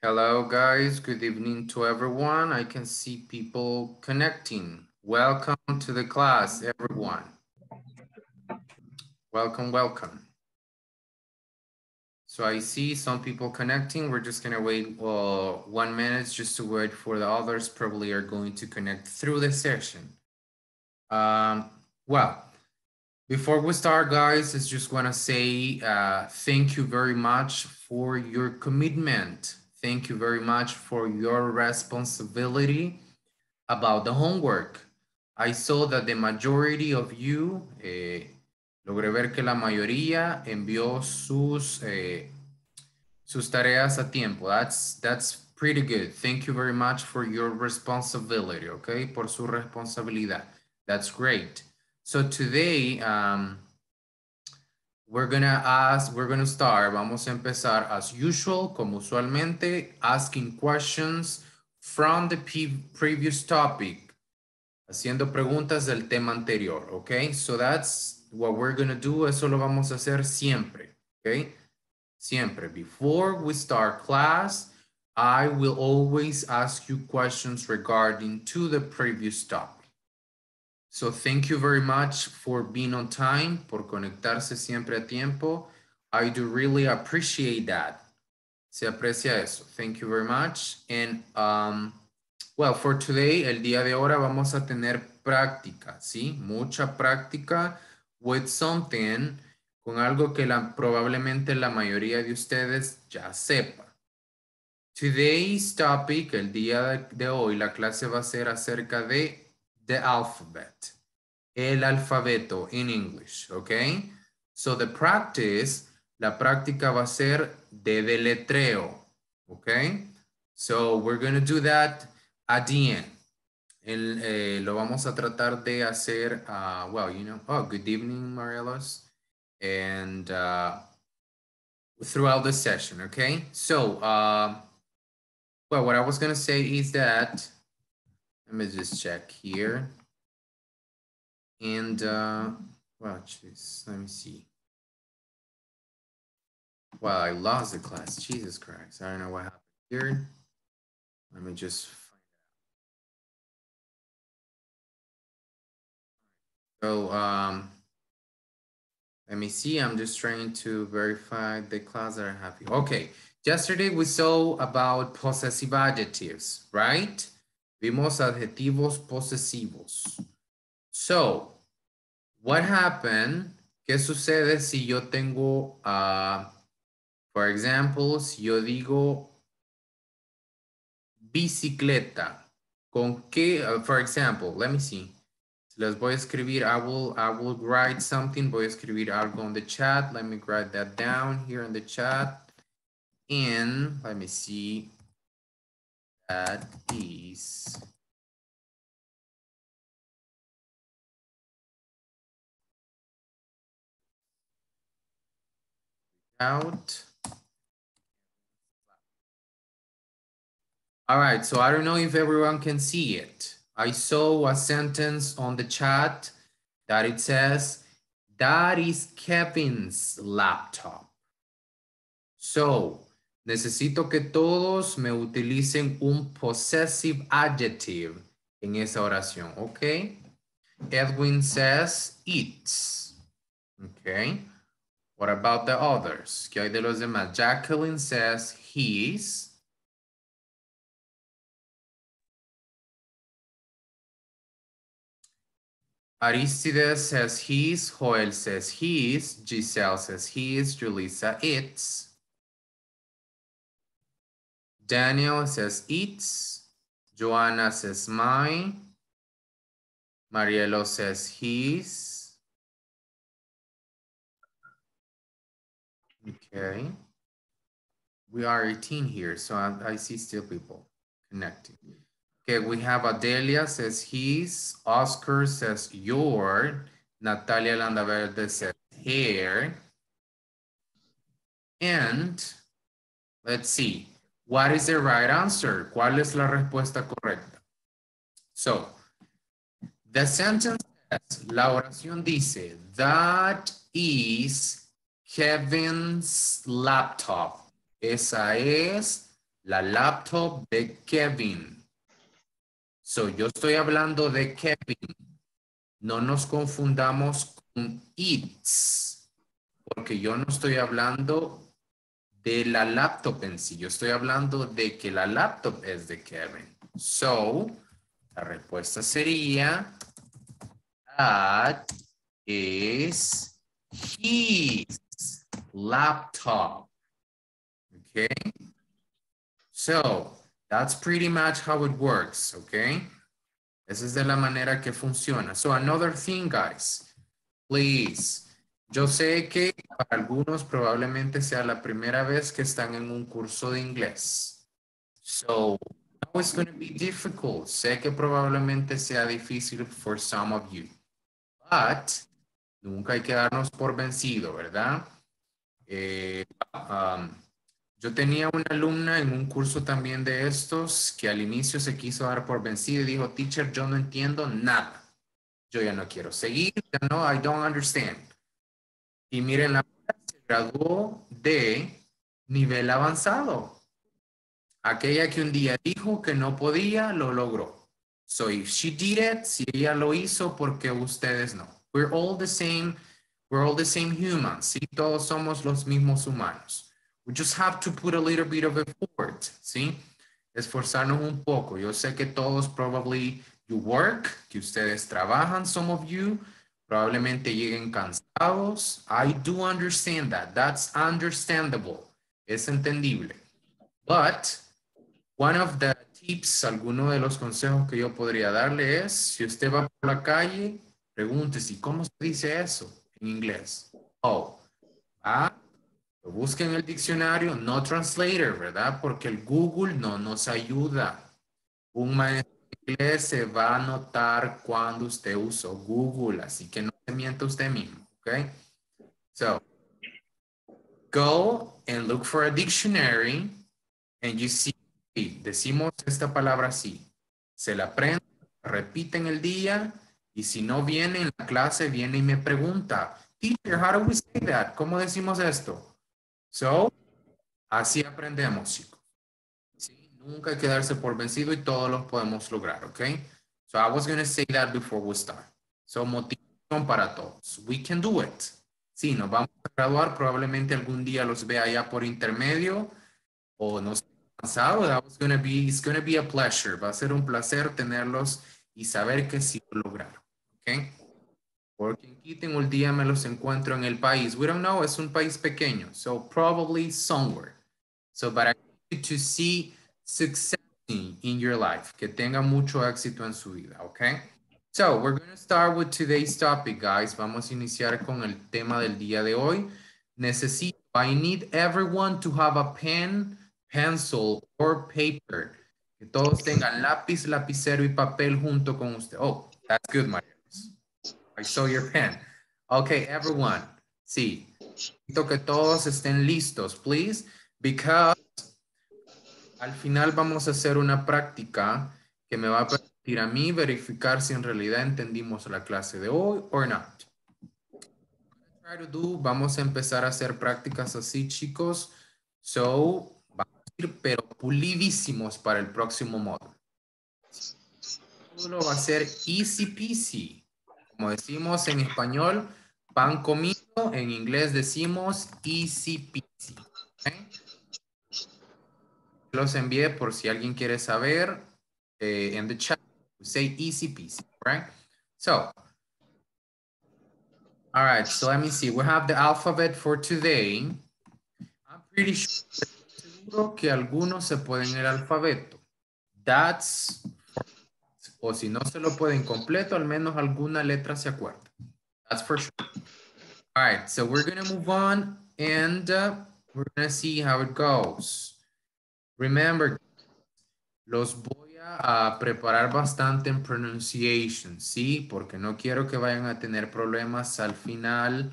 Hello, guys. Good evening to everyone. I can see people connecting. Welcome to the class, everyone. Welcome, welcome. So I see some people connecting. We're just gonna wait uh, one minute just to wait for the others. Probably are going to connect through the session. Um, well, before we start, guys, I just wanna say uh, thank you very much for your commitment Thank you very much for your responsibility about the homework. I saw that the majority of you, eh, logré ver que la mayoría envió sus, eh, sus tareas a tiempo. That's, that's pretty good. Thank you very much for your responsibility, okay? Por su responsabilidad. That's great. So today, um, We're gonna ask, we're gonna start, vamos a empezar as usual, como usualmente, asking questions from the previous topic, haciendo preguntas del tema anterior, okay? So that's what we're gonna do, eso lo vamos a hacer siempre, okay? Siempre. Before we start class, I will always ask you questions regarding to the previous topic. So thank you very much for being on time, por conectarse siempre a tiempo. I do really appreciate that. Se aprecia eso. Thank you very much. And um, well, for today, el día de ahora vamos a tener práctica, ¿sí? Mucha práctica with something, con algo que la, probablemente la mayoría de ustedes ya sepa. Today's topic, el día de, hoy, la clase va a ser acerca de the alphabet. El alfabeto in English, okay? So the practice, la práctica va a ser de deletreo, okay? So we're going to do that at the end. El, eh, lo vamos a tratar de hacer, uh, well, you know, oh, good evening, Marielos. And uh, throughout the session, okay? So, uh, well, what I was going to say is that let me just check here. And, uh, watch this. Let me see. Well, I lost the class. Jesus Christ. I don't know what happened here. Let me just find out. So, um, let me see. I'm just trying to verify the class that I have here. Okay. Yesterday we saw about possessive adjectives, right? Vimos adjetivos posesivos. So, what happened? ¿Qué sucede si yo tengo, uh, for example, si yo digo bicicleta? ¿Con qué? Uh, for example, let me see. Les voy a escribir, I will, I will write something. Voy a escribir algo on the chat. Let me write that down here in the chat. And let me see that is out. All right, so I don't know if everyone can see it. I saw a sentence on the chat that it says, that is Kevin's laptop. So Necesito que todos me utilicen un possessive adjective en esa oración, ¿ok? Edwin says eats. Okay. What about the others? ¿Qué hay de los demás? Jacqueline says he's. Aristides says he's. Joel says he's. Giselle says he's. Julissa eats. Daniel says eats. Joanna says mine. Marielo says his. Okay. We are 18 here, so I, I see still people connecting. Okay, we have Adelia says his. Oscar says your. Natalia Landaverde says here. And let's see. What is the right answer? ¿Cuál es la respuesta correcta? So, the sentence la oración dice, that is Kevin's laptop. Esa es la laptop de Kevin. So, yo estoy hablando de Kevin. No nos confundamos con it's, porque yo no estoy hablando de la laptop en sí. Yo estoy hablando de que la laptop es de Kevin. So, la respuesta sería that is his laptop. Okay? So, that's pretty much how it works, okay? Esa es de la manera que funciona. So, another thing, guys, please. Yo sé que para algunos probablemente sea la primera vez que están en un curso de inglés. So, now it's going to be difficult. Sé que probablemente sea difícil for some of you. But, nunca hay que darnos por vencido, ¿verdad? Eh, um, yo tenía una alumna en un curso también de estos que al inicio se quiso dar por vencido y dijo, teacher, yo no entiendo nada. Yo ya no quiero seguir, no, I don't understand. Y miren, la se graduó de nivel avanzado. Aquella que un día dijo que no podía, lo logró. So if she did it, si ella lo hizo, porque ustedes no? We're all the same, we're all the same humans. Sí, todos somos los mismos humanos. We just have to put a little bit of effort, ¿sí? Esforzarnos un poco. Yo sé que todos probably you work, que ustedes trabajan, some of you, probablemente lleguen cansados. I do understand that. That's understandable. Es entendible. But one of the tips, alguno de los consejos que yo podría darle es, si usted va por la calle, pregúntese, ¿cómo se dice eso en inglés? Oh, ah, busquen el diccionario, no translator, ¿verdad? Porque el Google no nos ayuda. Un maestro inglés se va a notar cuando usted usó Google, así que no se mienta usted mismo, ¿ok? So, go and look for a dictionary and you see, decimos esta palabra así, se la aprende, repite en el día y si no viene en la clase, viene y me pregunta, teacher, how do we say that? ¿Cómo decimos esto? So, así aprendemos, chicos. Nunca hay que darse por vencido y todos los podemos lograr, ¿ok? So, I was going to say that before we start. So, motivación para todos. We can do it. Sí, nos vamos a graduar. Probablemente algún día los vea ya por intermedio o no sé, cansado. That was going to be, it's going to be a pleasure. Va a ser un placer tenerlos y saber que sí lo lograron, ¿ok? Porque en Quito un día me los encuentro en el país. We don't know, es un país pequeño. So probably somewhere. So, but I want you to see success in your life. Que tenga mucho éxito en su vida, okay? So, we're going to start with today's topic, guys. Vamos a iniciar con el tema del día de hoy. Necesito, I need everyone to have a pen, pencil, or paper. Que todos tengan lápiz, lapicero y papel junto con usted. Oh, that's good, María. I saw your pen. Okay, everyone. Sí. Necesito que todos estén listos, please, because al final vamos a hacer una práctica que me va a permitir a mí verificar si en realidad entendimos la clase de hoy to do, vamos a empezar a hacer prácticas así, chicos. So, vamos a ir pero pulidísimos para el próximo módulo. El va a ser easy peasy. Como decimos en español, pan comido, en inglés decimos easy peasy. Los envié por si alguien quiere saber eh, en the chat. Say easy peasy, right? So, all right, so let me see. We have the alphabet for today. I'm pretty sure que algunos se pueden el alfabeto. That's o si no se lo pueden completo, al menos alguna letra se acuerda. That's for sure. All right, so we're going to move on and uh, we're going to see how it goes. Remember, los voy a preparar bastante en pronunciation, ¿sí? Porque no quiero que vayan a tener problemas al final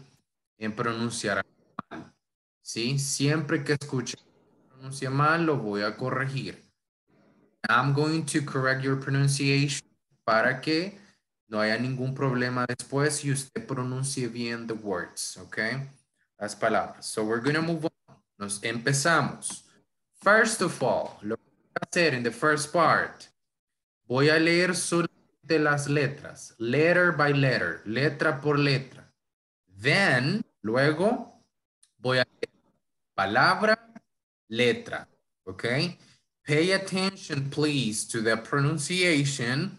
en pronunciar mal, ¿sí? Siempre que escuchen pronuncia mal, lo voy a corregir. I'm going to correct your pronunciation para que no haya ningún problema después y usted pronuncie bien the words, okay? Las palabras. So we're going to move on. Nos empezamos. First of all, lo que voy a hacer in the first part, voy a leer solamente las letras, letter by letter, letra por letra. Then, luego, voy a leer palabra, letra, okay? Pay attention, please, to the pronunciation,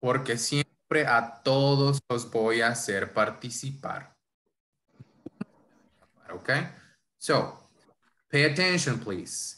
porque siempre a todos los voy a hacer participar. Okay? So, pay attention, please.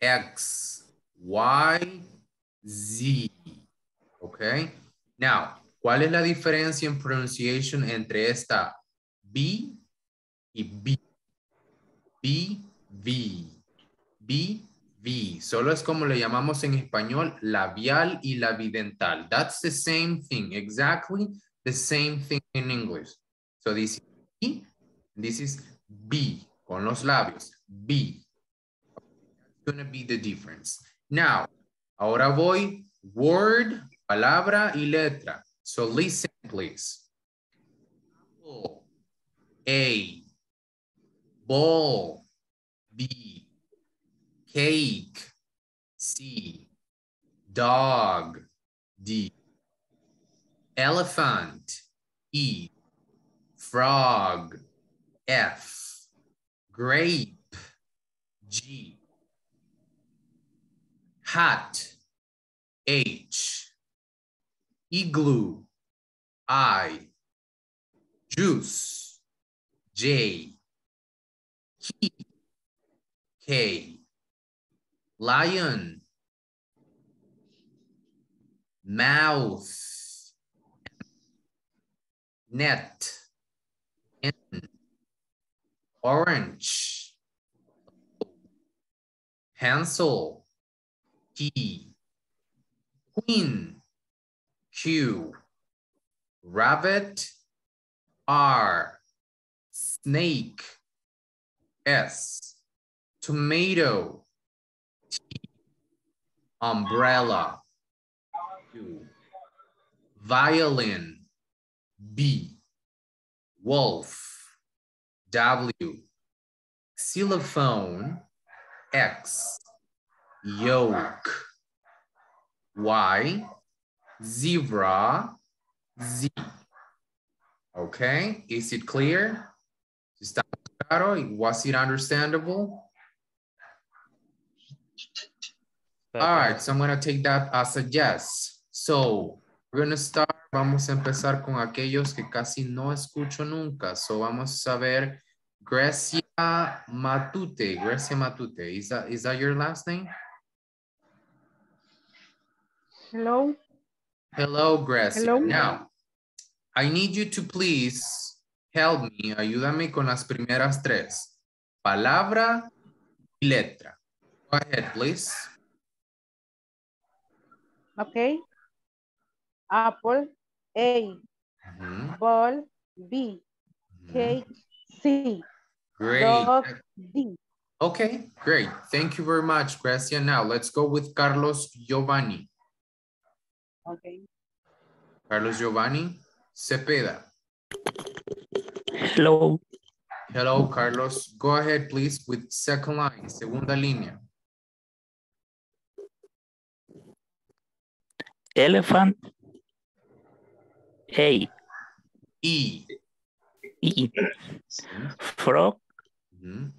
X, Y, Z. Okay? Now, ¿cuál es la diferencia en pronunciation entre esta B y B? B, V. B, V. Solo es como le llamamos en español labial y labidental. That's the same thing. Exactly the same thing in English. So this is B, this is B. Con los labios. B. Going to be the difference. Now, ahora voy word, palabra y letra. So listen, please. A. Ball. B. Cake. C. Dog. D. Elephant. E. Frog. F. Grape. G. Hat. H. Igloo. I. Juice. J. Key. K. Lion. Mouth. Net. N. Orange. Pencil. Key. Queen. Q. Rabbit. R. Snake. S. Tomato. T. Umbrella. U. Violin. B. Wolf. W. Xylophone. X. Yoke. Y. Zebra. Z. Okay, is it clear? ¿Está claro? Was it understandable? All right, so I'm gonna take that as a yes. So we're gonna start, vamos a empezar con aquellos que casi no escucho nunca. So vamos a ver Grecia Matute. Grecia Matute, is that, is that your last name? Hello. Hello, Grecia. Hello. Now, I need you to please help me, ayúdame con las primeras tres. Palabra y letra. Go ahead, please. Okay. Apple, A. Mhm, Ball, B. mhm. Cake, C. Great. Dog, D. Okay, great. Thank you very much, Gracia. Now, let's go with Carlos Giovanni. Okay. Carlos Giovanni Cepeda. Hello, Hello, Carlos. Go ahead, please, with second line, segunda línea. elephant. A, E. E, frog, Mhm,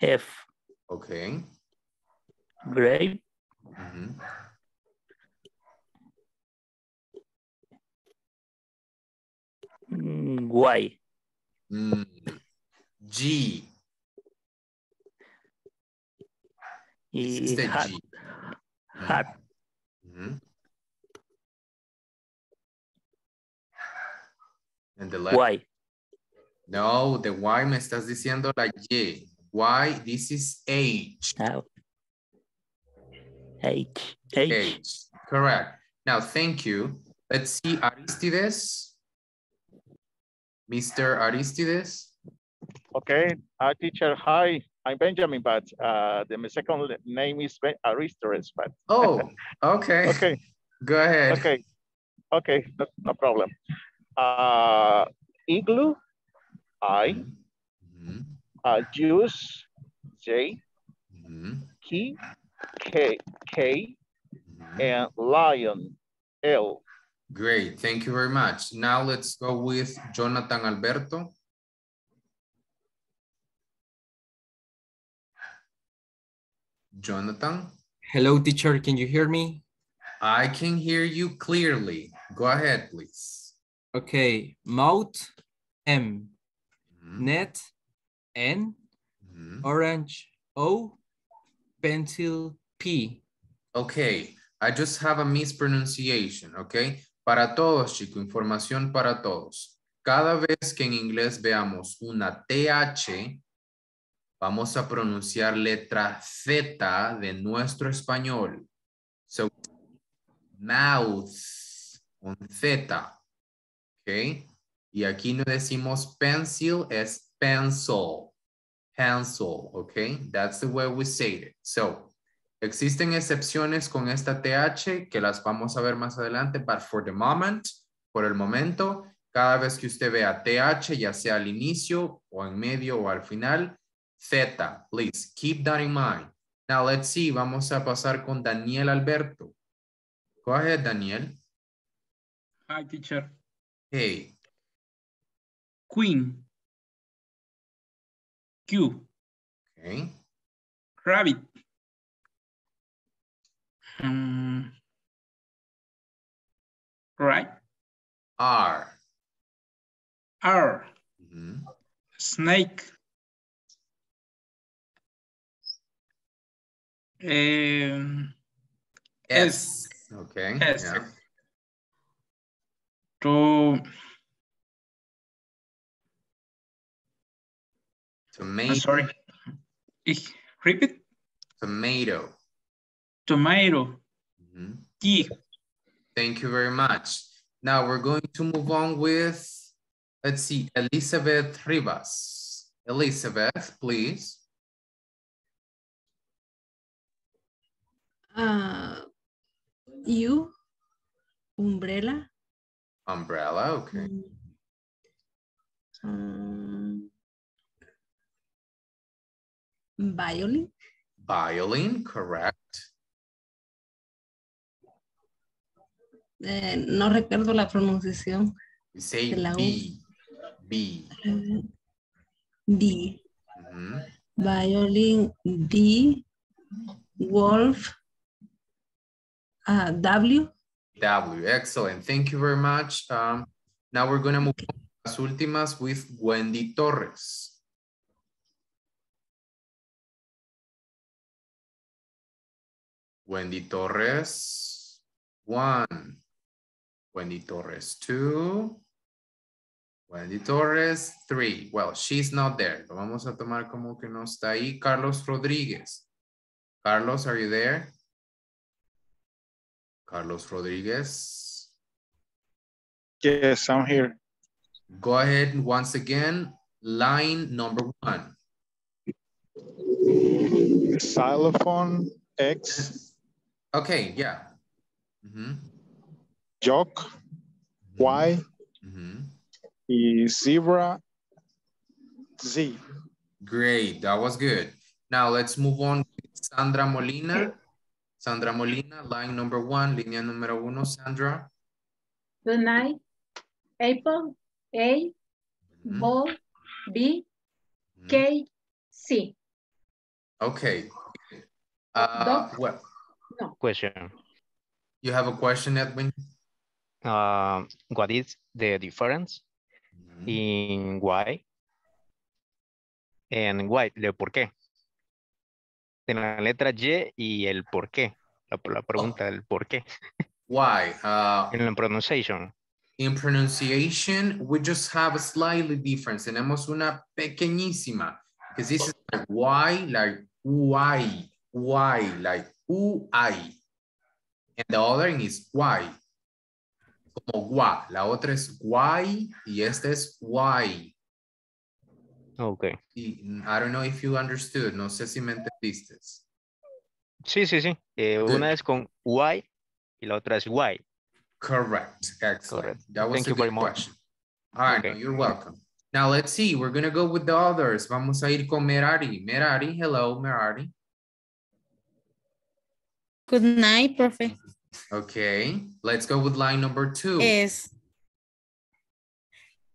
F, Okay. grape, mhm. mm, Y, Mm, G. Y hat, G. hat, Mhm. And the left. Y, No, the Y me estás diciendo la Y. Y, this is H. Now. H. H. H. Correct. Now, thank you. Let's see Aristides. Mr. Aristides. Okay, uh, teacher, hi, I'm Benjamin, but uh, the my second name is Ben Aristoteles, but Oh, okay. okay, Go ahead. okay, okay, no, no problem. Uh, igloo, I, Mhm, uh, juice, J, mhm, key, K, K, mhm. and lion, L. Great, thank you very much. Now let's go with Jonathan Alberto. Jonathan, Hello, teacher. Can you hear me? I can hear you clearly. Go ahead, please. Okay. Mouth, M. Mhm, Net, N. mhm. Orange, O. Pencil, P. Okay, I just have a mispronunciation, okay? Para todos, chicos, información para todos. Cada vez que en inglés veamos una TH, vamos a pronunciar letra Z de nuestro español. So, mouth, con Z, ok? Y aquí no decimos pencil, es pencil, pencil, ok? That's the way we say it. So, Existen excepciones con esta TH que las vamos a ver más adelante, but for the moment, por el momento, cada vez que usted vea TH, ya sea al inicio o en medio o al final, Z, please keep that in mind. Now let's see, vamos a pasar con Daniel Alberto. Go ahead, Daniel. Hi, teacher. Hey, Queen. Q. okay. Rabbit. Um, right. R. R. Mhm. Snake. Um, S. Okay. S. yeah. to, Tomato. I'm sorry. Ich, repeat. Tomato. Tomato. Mhm. T. Thank you very much. Now we're going to move on with, let's see, Elizabeth Rivas. Elizabeth, please. Uh, you, umbrella. Umbrella, okay. Um, violin. Violin, correct. Eh, no recuerdo la pronunciación. Say De la U. B. B. D. Violin. D. Wolf. uh, W. W, excellent. Thank you very much. Um, now we're gonna move on to las últimas with Wendy Torres. Wendy Torres, one. Wendy Torres, two. Wendy Torres, three. Well, she's not there. Lo vamos a tomar como que no está ahí. Carlos Rodríguez. Carlos, are you there? Carlos Rodriguez. Yes, I'm here. Go ahead once again. Line number one. Xylophone, X, Okay, yeah. Mm-hmm. Jock, Y, mhm. y zebra, Z. Great, that was good. Now let's move on with Sandra Molina. Sandra Molina, line number one, línea número uno, Sandra. Good night. Apple, A, ball, B. K, C. Okay. Uh, Doc. what, Question. you have a question, Edwin? Um, what is the difference in why and why, de por qué? De la letra Y y el por qué. La, la pregunta del por qué. Why? Uh, En la pronunciation. In pronunciation, we just have a slightly difference. Tenemos una pequeñísima Because this is like why, like why, why, like UI. And the other is why. Como gua. La otra es why y esta es why. Ok. Y, I don't know if you understood. No sé si me entendiste. Sí, sí, sí. Eh, una es con why y la otra es why. Correct. Excellent. Correct. That was Thank a you good very much. question. All right, Okay. no, you're welcome. Now let's see. We're gonna go with the others. Vamos a ir con Merari. Merari, hello, Merari. Good night, profe. Okay, let's go with line number two. Es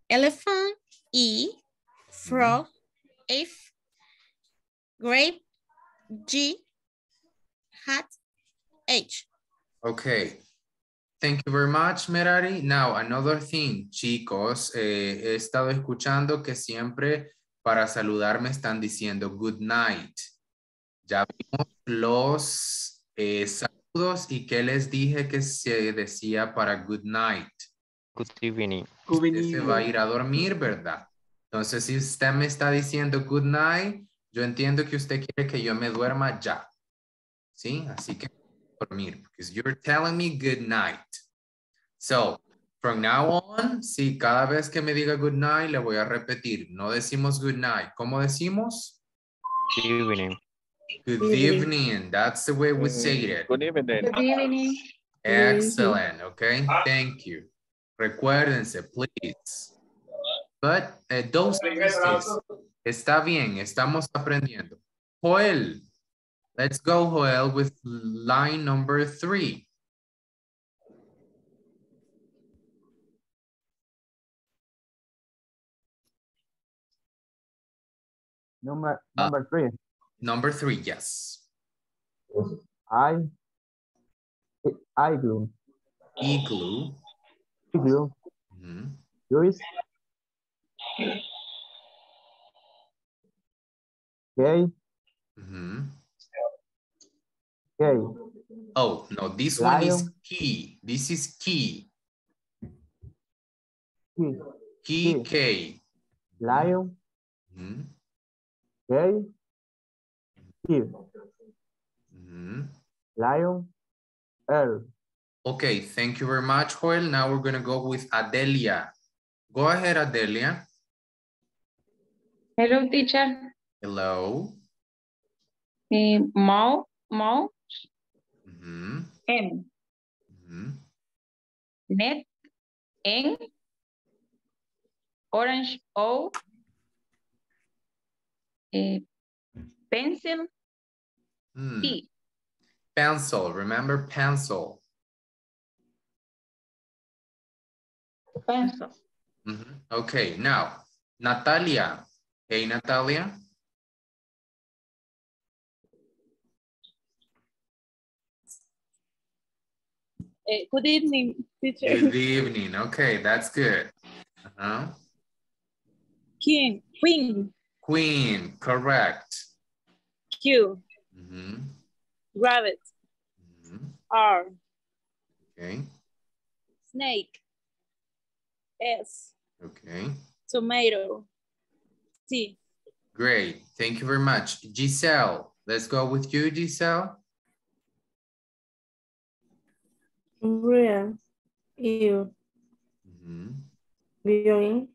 elephant, E, frog, F, grape, G, hat, H. Okay. Thank you very much, Merari. Now, another thing, chicos, eh, he estado escuchando que siempre para saludar me están diciendo good night. Ya vimos los eh, saludos y que les dije que se decía para good night. Good evening. Usted se va a ir a dormir, ¿verdad? Entonces, si usted me está diciendo good night, yo entiendo que usted quiere que yo me duerma ya. ¿Sí? Así que dormir, because you're telling me good night. So, from now on, sí, cada vez que me diga good night, le voy a repetir. No decimos good night. ¿Cómo decimos? Good evening. Good evening. That's the way we say it. Good evening. Good evening. Excellent, okay, thank you. Recuérdense, please. But eh, those cases, está bien, estamos aprendiendo. Joel, let's go, Joel, with line number three. Number Uh, number three. Number three, yes. I igloo. Igloo. Igloo. Mhm. Luis. K. Mhm. K. Oh, no, this one is key. This is key. K. Key Key. K. Lion. Mhm. K. Here. Mhm. Lion. L. Okay, thank you very much, Joel. Now we're gonna go with Adelia. Go ahead, Adelia. Hello, teacher. Hello. Eh, Mouth, mouth, Mhm, M. mhm. Net, N. Orange, O. Eh, pencil, Hmm, P. Pencil, remember pencil. Pencil. Mhm, Okay, now, Natalia. Hey, Natalia. Eh, good evening, teacher. Good evening. Okay, that's good. Uh-huh. King, queen, Queen, correct. Q, Mhm, rabbit, mhm, R, Okay, snake, S, okay. tomato, T, Great, thank you very much. Giselle, let's go with you, Giselle. Real. You. Mhm. Violin.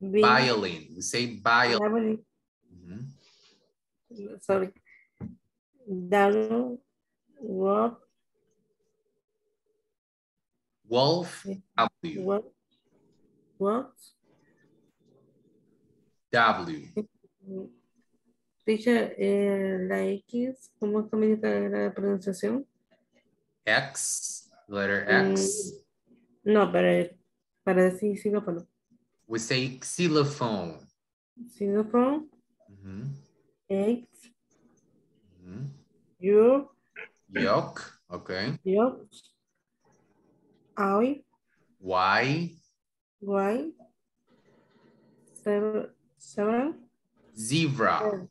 Vi- Violin, we say violin. sorry, Darren é. Wolf. Wolf W. Wolf. W. Teacher, eh, é, la X, como también está a tá pronunciação X, letter hum. X. não no, para, para assim xilófono. We say xylophone. Xylophone? Uhum. X, mhm. U, Yuck, okay. Yo, I, Y, Y, seven, seven, zebra,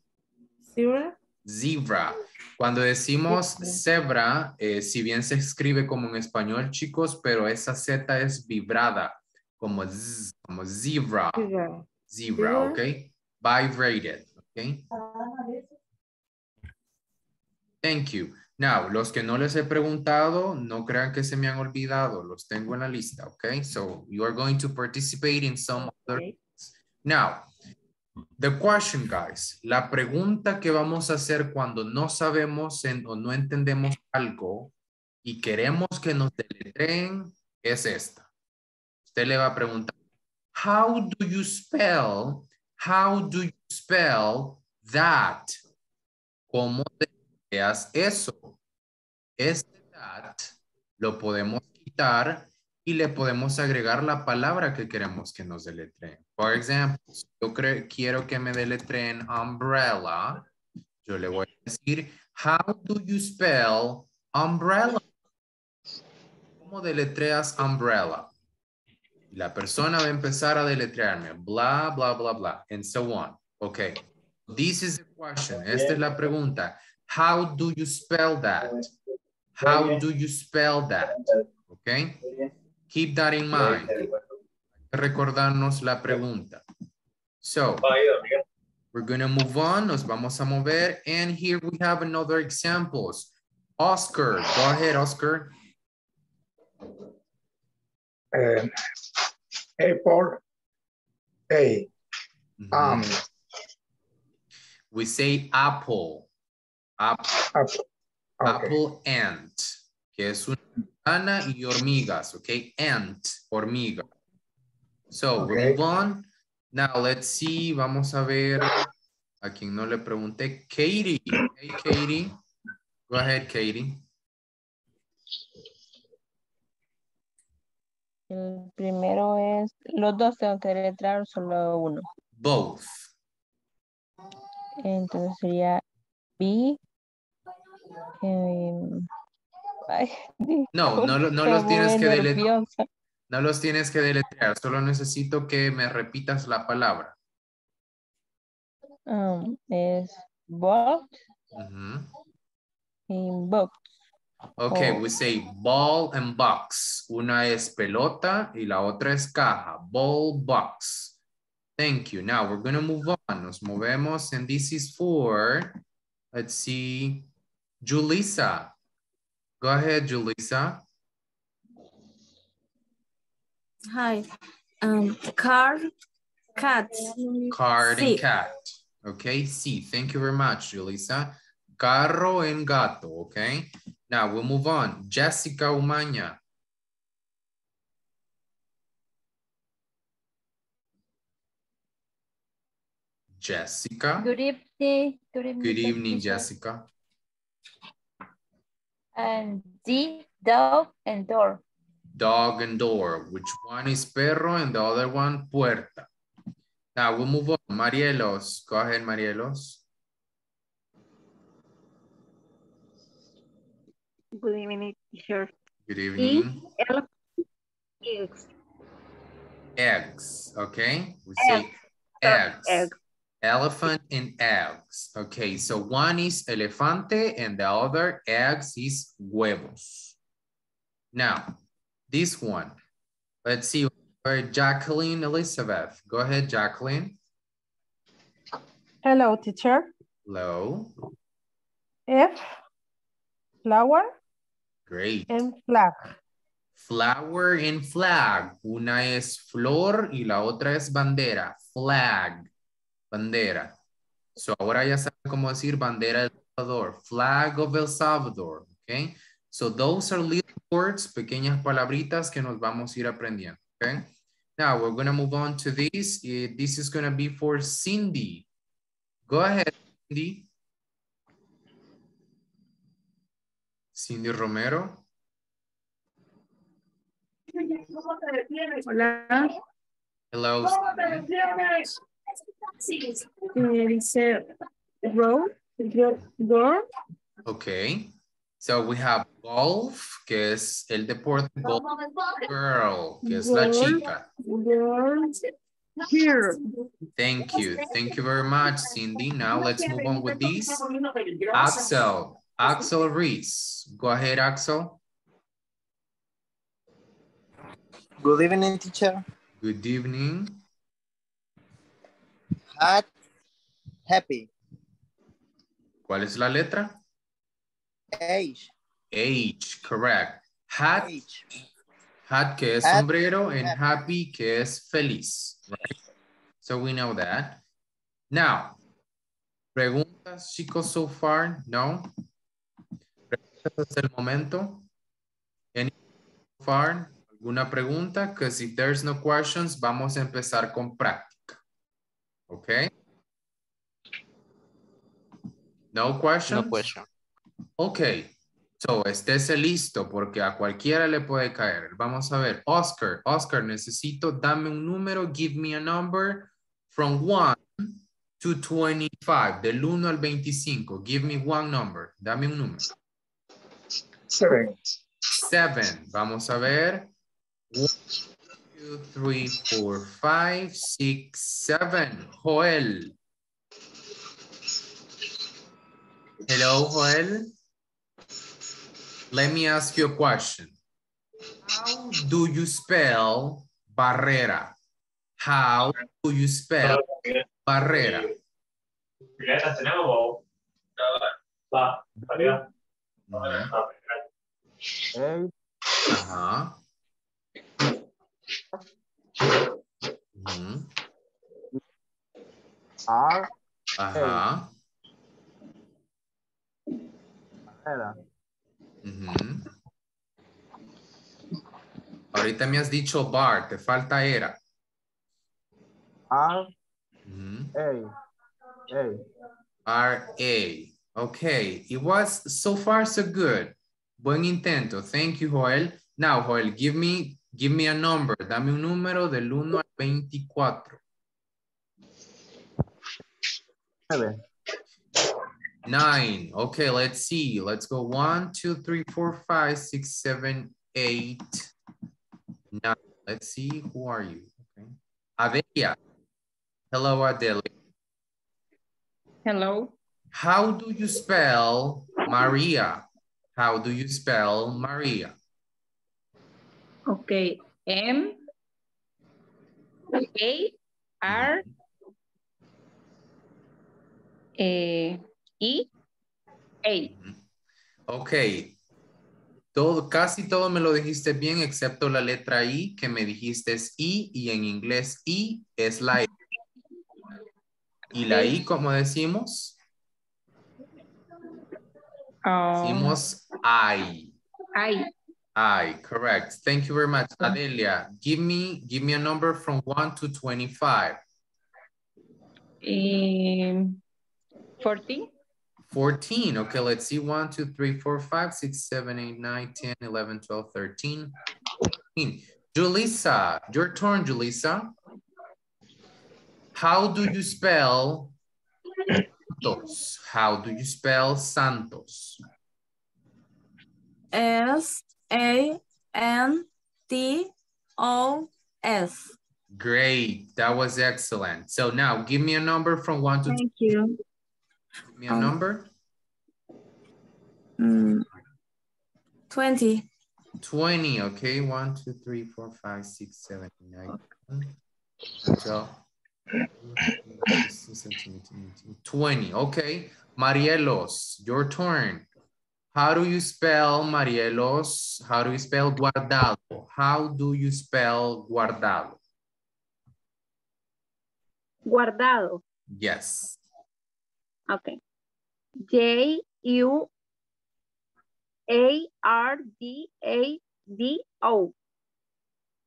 zero, zebra. Cuando decimos zebra, eh, si bien se escribe como en español, chicos, pero esa Z es vibrada, como z, como zebra, zebra, Zebra. ok? Vibrated, Okay. Thank you. Now, los que no les he preguntado, no crean que se me han olvidado. Los tengo en la lista, okay? So you are going to participate in some other. Now, the question, guys. La pregunta que vamos a hacer cuando no sabemos en- o no entendemos algo y queremos que nos deletreen es esta. Usted le va a preguntar, how do you spell, how do you spell that? ¿Cómo deletreas eso? Este that lo podemos quitar y le podemos agregar la palabra que queremos que nos deletreen. Por ejemplo, si yo quiero que me deletreen umbrella, yo le voy a decir, how do you spell umbrella? ¿Cómo deletreas umbrella? La persona va a empezar a deletrearme, bla, bla, bla, bla, and so on. Okay. This is the question. Esta es la pregunta. How do you spell that? How do you spell that? Okay. Keep that in mind. Recordarnos la pregunta. So, we're going to move on. Nos vamos a mover. And here we have another examples. Oscar, go ahead, Oscar. Um, apple, A, um, We say apple. Apple. apple, okay. Apple ant, que es una rana y hormigas, okay? Ant, hormiga. So, we Okay. move on. Now, let's see, vamos a ver a quien no le pregunté. Katie. Hey, Katie. Go ahead, Katie. El primero es, los dos tengo que deletrear o solo uno. Both. Entonces sería B. ay, No, no, los tienes que deletrear. No los tienes que deletrear, solo necesito que me repitas la palabra. Um, es box. Okay, Oh. we say ball and box. Una es pelota y la otra es caja. Ball, box. Thank you. Now we're going to move on. Nos movemos and this is for, let's see, Julissa. Go ahead, Julissa. Hi. Um, car, cat. Card Sí. and cat. Okay, sí. Thank you very much, Julissa. Carro and gato, okay? Now we'll move on. Jessica Umaña. Jessica. Good evening. Good evening. Good evening, teacher. Jessica. And D, dog and door. Dog and door. Which one is perro and the other one puerta? Now we'll move on. Marielos. Go ahead, Marielos. Good evening, teacher. Good evening. elephant, eggs. Eggs, okay? We say eggs. egg. Elephant and eggs. Okay, so one is elefante and the other eggs is huevos. Now, this one, let's see, where Jacqueline Elizabeth. Go ahead, Jacqueline. Hello, teacher. Hello. F, flower Great. and flag. Flower and flag. Una es flor y la otra es bandera. Flag. Bandera. So ahora ya saben cómo decir bandera del Salvador. Flag of El Salvador. Okay. So those are little words, pequeñas palabritas que nos vamos a ir aprendiendo. Okay. Now we're going to move on to this. This is going to be for Cindy. Go ahead, Cindy. Cindy Romero. Hola. Hello. Cindy. Eh, dice row, door, Okay. So we have golf, que es el deporte, golf girl, que es la chica. door, here. Thank you. Thank you very much, Cindy. Now let's move on with this. Axel, Axel Reese. Go ahead, Axel. Good evening, teacher. Good evening. Hat, happy. ¿Cuál es la letra? H. H, correct. Hat, H. hat que es Hat, sombrero and happy que es feliz. Right? So we know that. Now, preguntas chicos so far? No? Preguntas hasta el momento? Any so far? ¿Alguna pregunta? Because if there's no questions, vamos a empezar con práctica. Okay? No questions? No question. Ok, so estése listo porque a cualquiera le puede caer. Vamos a ver, Oscar, Oscar, necesito, dame un número, give me a number from 1 to 25, del 1 al 25. Give me one number, dame un número. Seven. 7, vamos a ver. 1, 2, 3, 4, 5, 6, 7. Joel. Hello, Joel. Let me ask you a question. How do you spell barrera? How do you spell barrera? A, Ajá. Uh-huh. Ujú. R, Ajá. era. Ujú. Ahorita me has dicho bar, te falta era. R, Ujú. A, A. R-A. Okay, it was so far so good. Buen intento. Thank you, Joel. Now, Joel, give me, give me a number. Dame un número del 1 al 24. Nueve. Nine. Okay, let's see. Let's go one, two, three, four, five, six, seven, eight, nine. Let's see. Who are you? Okay. Adelia. Hello, Adelia. Hello. How do you spell Maria? How do you spell Maria? Okay. M A R eh, E A. Ok. Todo, casi todo me lo dijiste bien, excepto la letra I, que me dijiste es I, y en inglés I es la E. Y la I, como decimos, Um, decimos I. I. I, correct. Thank you very much. Adelia, give me, give me a number from 1 to 25. Um, 14. 14. Okay, let's see. 1, 2, 3, 4, 5, 6, 7, 8, 9, 10, 11, 12, 13, 14. Julissa, your turn, Julissa. How do you spell Santos? How do you spell Santos? S A N T O S. Great, that was excellent. So now give me a number from 1 to Thank you. Give me a number. Mm, 20. 20, okay? 1, 2, 3, 4, 5, 6, 7, 9, 10, 12, 20, okay? Marielos, your turn. How do you spell Marielos? How do you spell guardado? How do you spell guardado? Guardado. Yes. Okay. J U A R D A D O.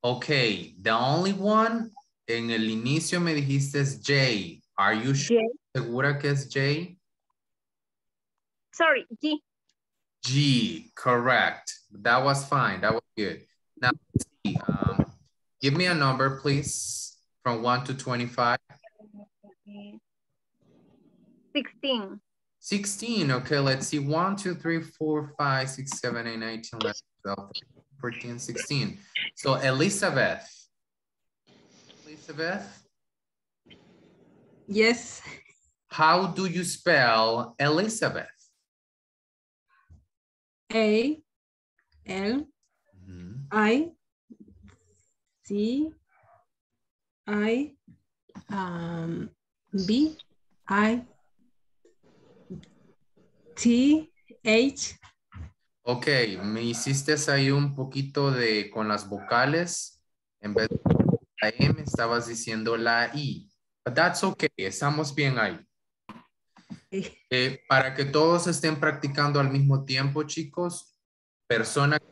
Okay, the only one en el inicio me dijiste es J. Are you sure? ¿Segura que es J? Sorry, G. G, correct. That was fine. That was good. Now, let's. Um, give me a number, please, from 1 to 25. 16. 16. Okay, let's see. 1, 2, 3, 4, 5, 6, 7, 8, 9, 10, 11, 12, 13, 16. So, Elizabeth. Elizabeth, Yes. how do you spell Elizabeth? A L I C I um, B I T H Ok, me hiciste ahí un poquito de con las vocales. En vez de la M, estabas diciendo la I. But that's okay, estamos bien ahí. Eh, para que todos estén practicando al mismo tiempo, chicos, persona que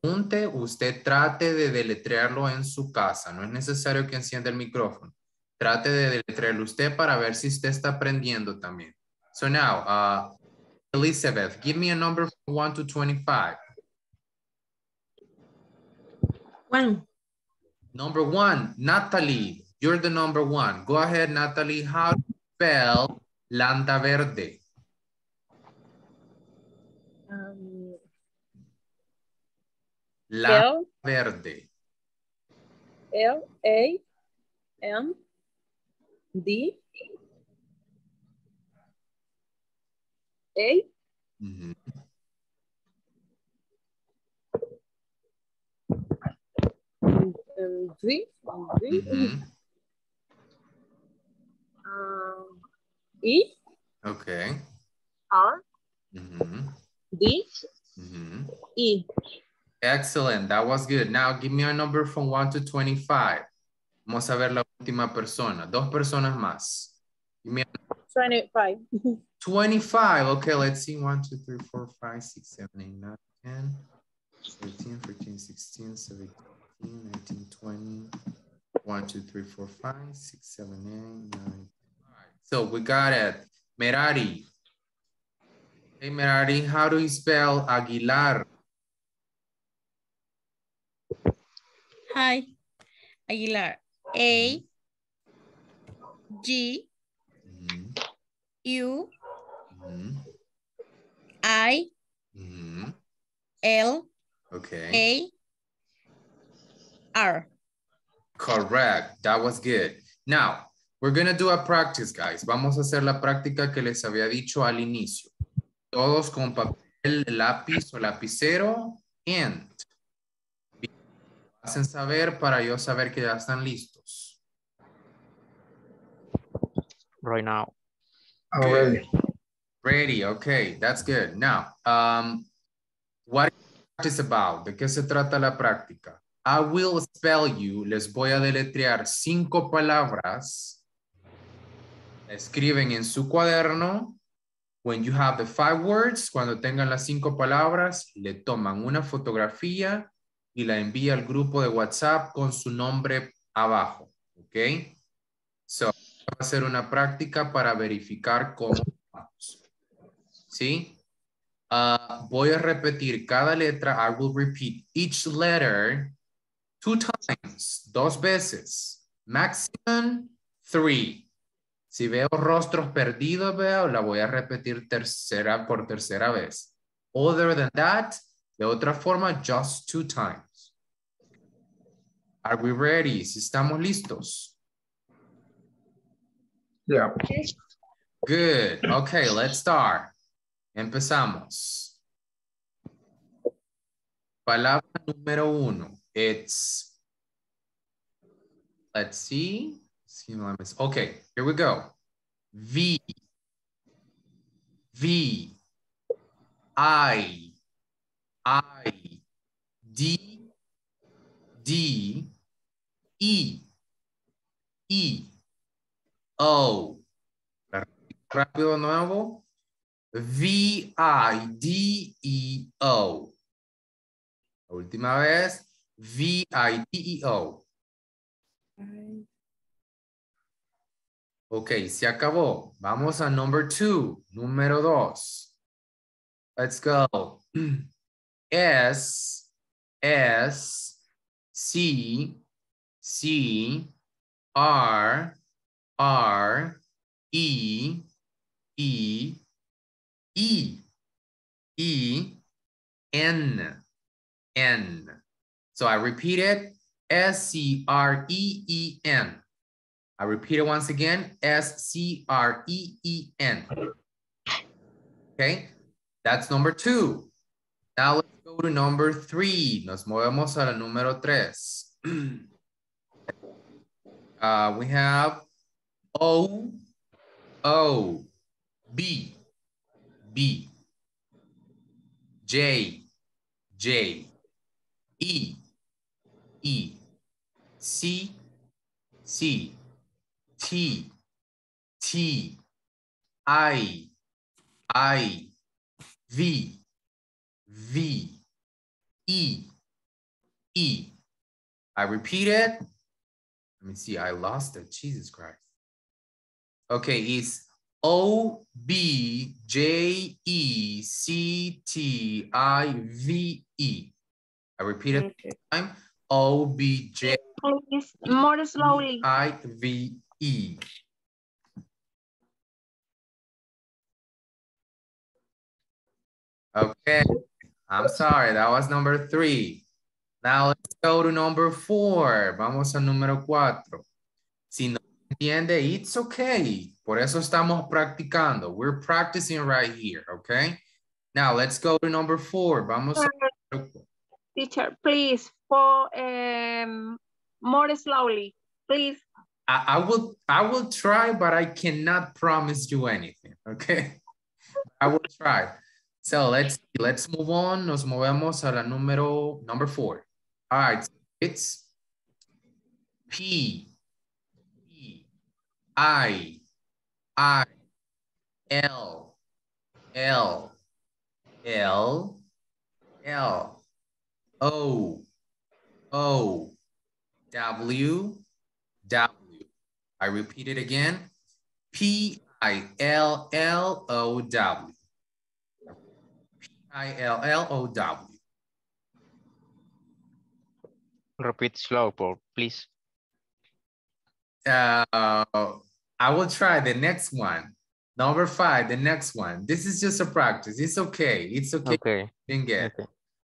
pregunte, usted trate de deletrearlo en su casa. No es necesario que encienda el micrófono. Trate de deletrearlo usted para ver si usted está aprendiendo también. So now, uh, Elizabeth, give me a number from 1 to 25. One. Number one, Natalie, you're the number one. Go ahead, Natalie. How to spell planta verde. Um, planta L, verde. L A M D A ah, E Okay. R Mhm. D Mhm. E Excellent. That was good. Now give me a number from 1 to 25. Vamos a ver la última persona. Dos personas más. Give me a 25 25. Okay, let's see. 1, 2, 3, 4, 5, 6, 7, 8, 9, 10, 13, 14, 16, 17, 18, 19, 20. 1, 2, 3, 4, 5, 6, 7, 8, 9. So we got it. Merari. Hey, Merari, how do you spell Aguilar? Hi. Aguilar. A G U Mhm, I mhm. L Okay. A R. Correct. That was good. Now, we're going to do a practice, guys. Vamos a hacer la práctica que les había dicho al inicio. Todos con papel, lápiz o lapicero. And. Hacen saber para yo saber que ya están listos. Right now. Good. Ready. Okay, that's good. Now, um, what is practice about? ¿De qué se trata la práctica? I will spell you, les voy a deletrear cinco palabras. Escriben en su cuaderno. When you have the five words, cuando tengan las cinco palabras, le toman una fotografía y la envía al grupo de WhatsApp con su nombre abajo. ¿Ok? So, va a ser una práctica para verificar cómo vamos. ¿Sí? Ah, voy a repetir cada letra. I will repeat each letter two times, dos veces. Maximum three. Si veo rostros perdidos, veo, la voy a repetir tercera por tercera vez. Other than that, de otra forma, just two times. Are we ready? Si estamos listos. Yeah. Good. Okay, let's start. Empezamos. Palabra número uno. It's, let's see. Let Okay, here we go. V. V. I. I. D. D. E. E. O. Rápido nuevo. V, I, D, E, O. La última vez. V, I, D, E, O. Ok, se acabó. Vamos a number two. Número dos. Let's go. S, S, C, C, R, R, E, E, E, E, N, N. So I repeat it, S C R E E N. I repeat it once again, S C R E E N. Okay, that's number two. Now let's go to number three. Nos movemos a la número tres. uh, we have O, O, B, B, J, J, E, E, C, C, T, T, I, I, V, V, E, E. I repeat it. Let me see, I lost it, Jesus Christ. Okay, it's O, B, J, E, C, T, I, V, E. I repeat it time. O, B, J, Please, more slowly. I, V, E. Okay, I'm sorry, that was number three. Now let's go to number four. Vamos al número cuatro. Si no entiende, it's okay. Por eso estamos practicando. We're practicing right here, okay? Now let's go to number four. Vamos a... Teacher, please, for um, more slowly, please. I, I will I will try, but I cannot promise you anything, okay? I will try. So let's let's move on. Nos movemos a la número number four. All right, it's P P I I L L L L O O W W. I repeat it again. P I L L O W. P I L L O W. Repeat slow, por- please. Uh, I will try the next one. Number five, the next one. This is just a practice. It's okay. It's okay. Okay. Didn't get it.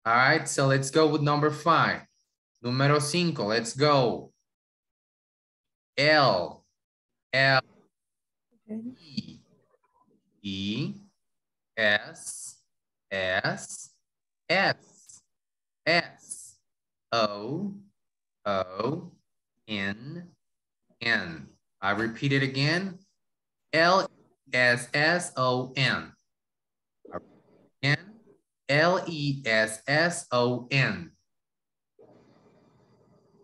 All right, so let's go with number five. Número cinco, let's go. L, L, E, E, S, S, S, S, O, O, N, N. I repeat it again. L, S, S, O, N. N, L, E, S, S, O, N.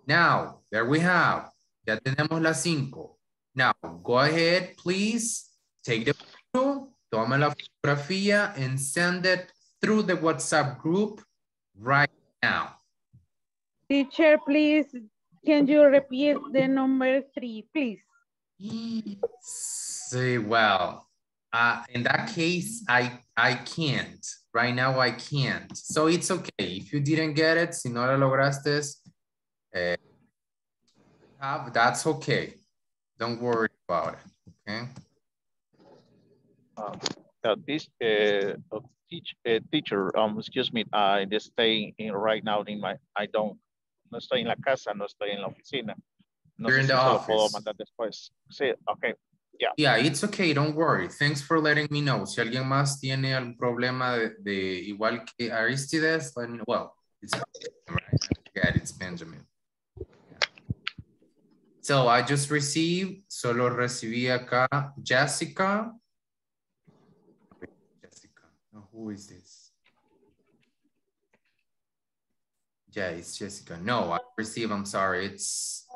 Now, there we have. Ya tenemos las cinco. Now, go ahead, please. Take the photo, toma la fotografía, and send it through the WhatsApp group right now. Teacher, please, can you repeat the number three, please? Say, well, uh, in that case, I, I can't. Right now, I can't. So it's okay. If you didn't get it, si no lo lograste, eh, have, that's okay. Don't worry about it, okay? Um, uh, this uh, teach, uh, teacher, um, excuse me, I just stay in right now in my, I don't, no estoy en la casa, no estoy en la oficina. No You're in the se lo puedo office. mandar después. Sí, okay, yeah. Yeah, it's okay, don't worry. Thanks for letting me know. Si alguien más tiene algún problema de, de igual que Aristides, let me know. Well, it's right? Yeah, it's Benjamin. So I just received, solo recibí acá Jessica. Jessica, no, who is this? Yeah, it's Jessica. No, I received, I'm sorry, it's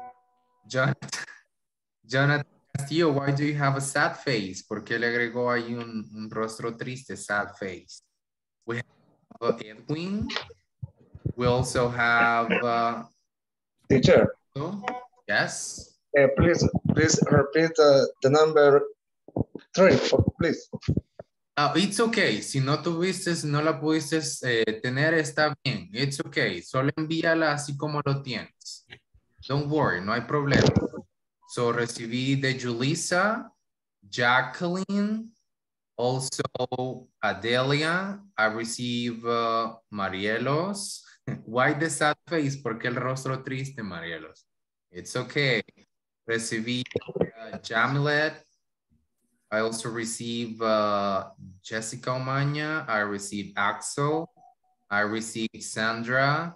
Jonathan. Jonathan Castillo, why do you have a sad face? ¿Por qué le agregó ahí un, un rostro triste, sad face? We have Edwin. We also have, uh, Teacher, yes, uh, please, please repeat uh, the number three, please. Uh, it's okay. Si no tuviste, si no la pudiste eh, tener, está bien. It's okay. Solo envíala así como lo tienes. Don't worry, no hay problema. So recibí de Julissa, Jacqueline, also Adelia. I receive uh, Marielos. Why the sad face? ¿Por qué el rostro triste, Marielos? It's okay. Recibí uh, Jamilet. I also receive uh, Jessica Omaña. I receive Axel. I receive Sandra.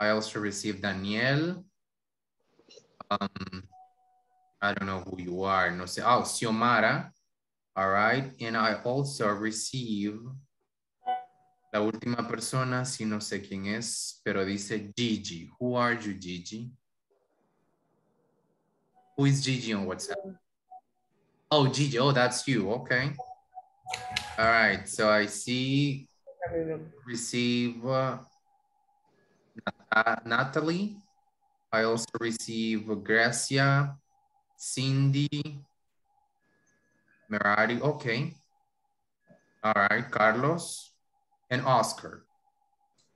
I also receive Daniel. Um, I don't know who you are. No sé. Oh, Xiomara. All right, and I also receive la última persona, si no sé quién es, pero dice Gigi. Who are you, Gigi? Who is Gigi on WhatsApp? Oh, Gigi, oh, that's you, okay. All right, so I see receive uh, Natalie. I also receive Gracia, Cindy, Merari, okay. All right, Carlos and Oscar.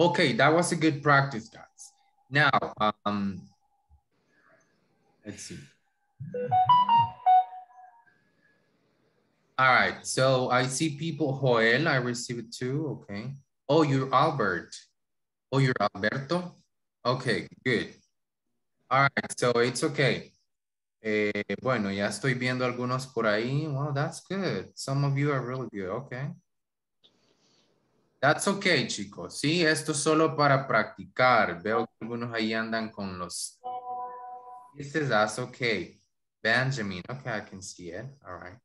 Okay, that was a good practice, guys. Now, um, let's see. All right, so I see people, Joel, I received two, okay. Oh, you're Albert. Oh, you're Alberto? Okay, good. All right, so it's okay. Eh, bueno, ya estoy viendo algunos por ahí. Well, that's good. Some of you are really good, okay. That's okay, chicos. Sí, esto es solo para practicar. Veo que algunos ahí andan con los... This is, that's okay. Benjamin, okay, I can see it. All right.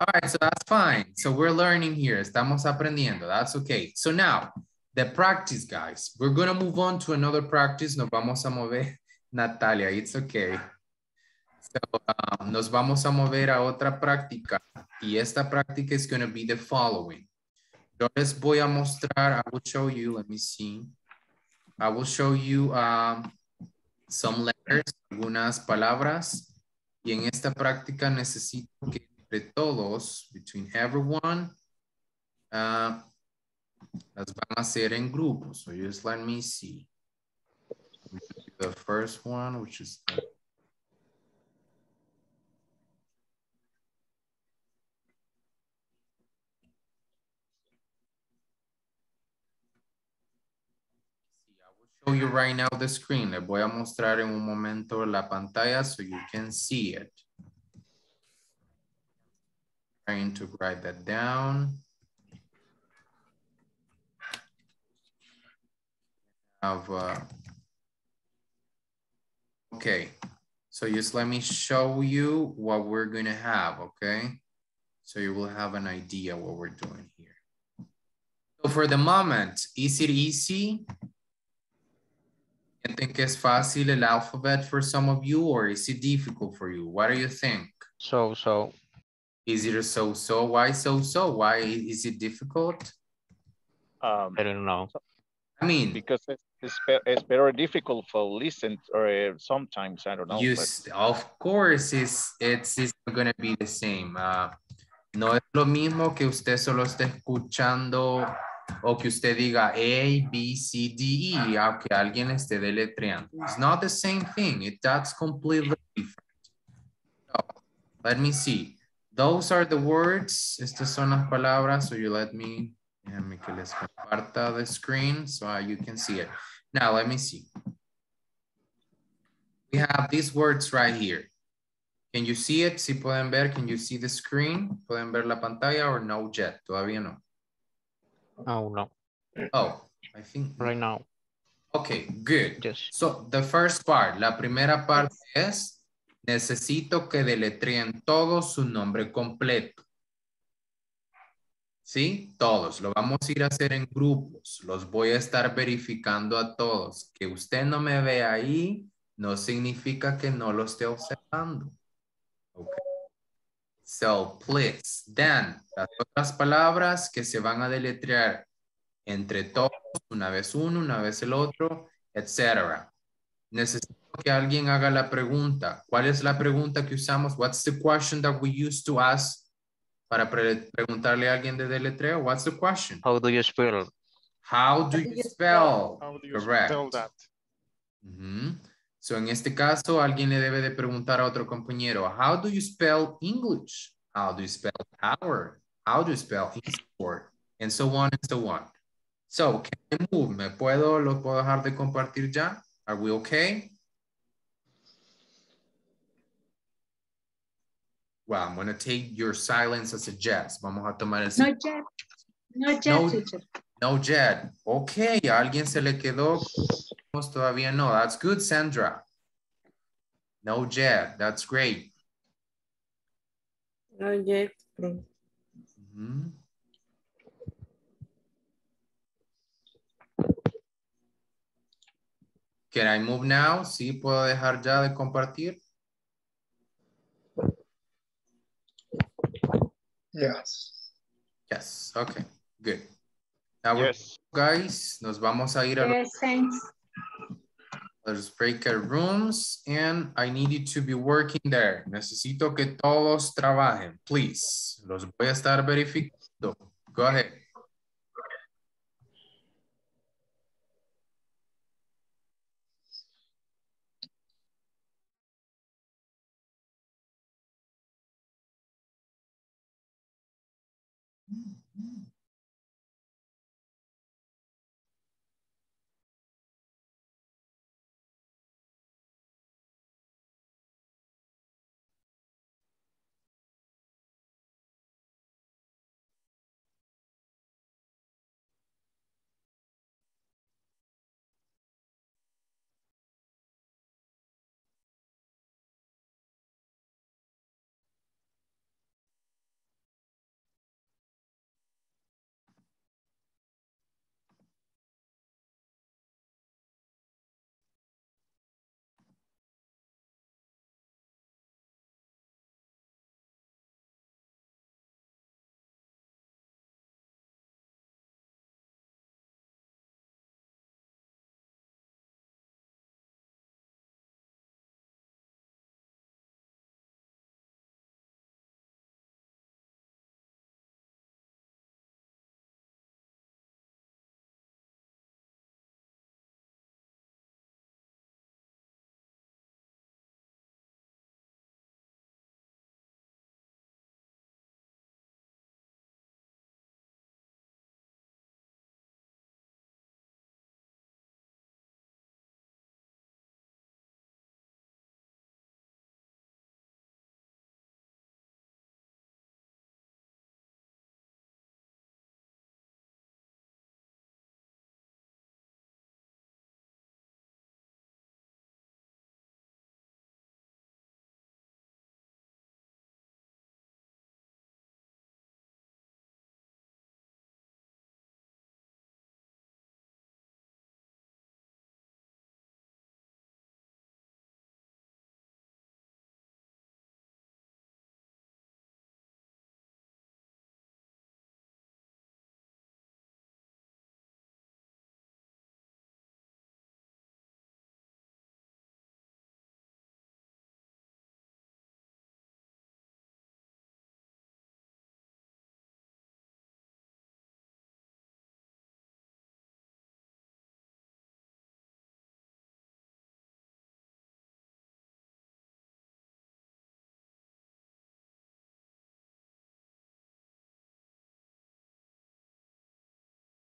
All right, so that's fine. So we're learning here. Estamos aprendiendo. That's okay. So now, the practice, guys. We're going to move on to another practice. Nos vamos a mover. Natalia, it's okay. So, um, nos vamos a mover a otra práctica. Y esta práctica is going to be the following. Yo les voy a mostrar, I will show you, let me see. I will show you um, some letters, algunas palabras. Y en esta práctica necesito que entre todos, between everyone, uh, las van a hacer en grupos. So just let me see. The first one, which is show you right now the screen. Les voy a mostrar en un momento la pantalla so you can see it. Trying to write that down. Have, uh, okay, so just let me show you what we're gonna have, okay? So you will have an idea what we're doing here. So for the moment, is it easy? You think it's fácil el alphabet for some of you or is it difficult for you? What do you think? So, so. Is it so-so? Why so-so? Why is it difficult? Um, I don't know. I mean, because it's, it's, it's very difficult for listen or uh, sometimes, I don't know. you, but- of course, it's, it's, it's gonna be the same. Uh, no es lo mismo que usted solo esté escuchando o que usted diga A, B, C, D, E, a que alguien esté deletreando. It's not the same thing. It, that's completely different. So, let me see. Those are the words. Estas son las palabras. So you let me, déjame que les comparta the screen so uh, you can see it. Now, let me see. We have these words right here. Can you see it? Si pueden ver, can you see the screen? ¿Pueden ver la pantalla or no yet? Todavía no. Oh, no. Oh, I think. Right now. Okay, good. Yes. So the first part, la primera parte es, necesito que deletreen todos su nombre completo. ¿Sí? Todos. Lo vamos a ir a hacer en grupos. Los voy a estar verificando a todos. Que usted no me ve ahí no significa que no lo esté observando. Okay. So, please. Then, las otras palabras que se van a deletrear entre todos, una vez uno, una vez el otro, etc. Necesito que alguien haga la pregunta. ¿Cuál es la pregunta que usamos? What's the question that we used to ask para pre- preguntarle a alguien de deletreo? What's the question? How do you spell? How do you spell? How do you Correct. spell that? Ujú. So, en este caso, alguien le debe de preguntar a otro compañero, how do you spell English? How do you spell power? How do you spell import? And so on and so on. So, can I move? ¿Me puedo, lo puedo dejar de compartir ya? Are we okay? Well, I'm going to take your silence as a yes. Vamos a tomar el No yet. No yet, No. no yet. Ok, a alguien se le quedó. Todavía no. That's good, Sandra. No yet. That's great. No yet. please. Ujú. Can I move now? Sí, puedo dejar ya de compartir. Yes. Yes, okay, good. Now, we're- guys, nos vamos a ir a Yes, thanks. Let's break our rooms and I need you to be working there. Necesito que todos trabajen, please. Los voy a estar verificando. Go ahead.